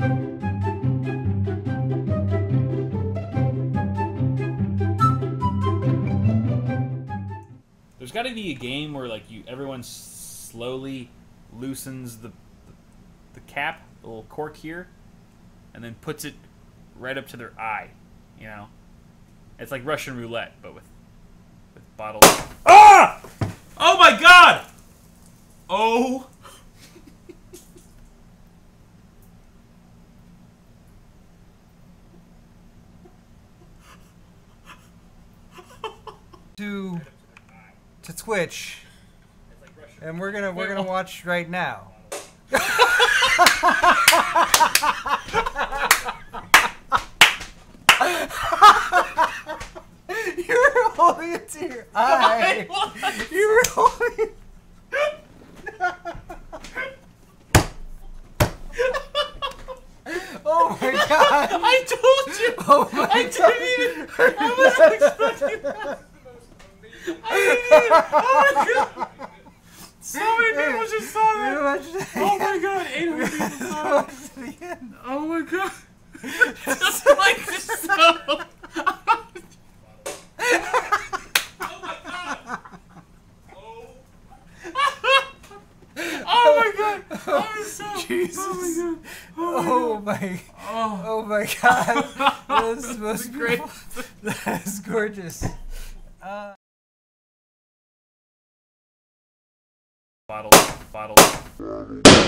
There's got to be a game where like you everyone slowly loosens the, the cap, the little cork here, and then puts it right up to their eye. You know, it's like Russian roulette, but with with bottles. Ah! Oh my God! Oh. To to Twitch, and we're gonna we're gonna watch right now. you were holding it to your eye. You were holding. it- Oh my god! I told you. Oh my I god! didn't even. I wasn't expecting that. I didn't even. Oh my God. So many people just saw that. Oh my God. 800 people saw that. Oh my God. Just like so. Oh my god! Oh, Jesus. My! god! Oh, my god! That is the most great. That is gorgeous. Uh, Bottle, bottle.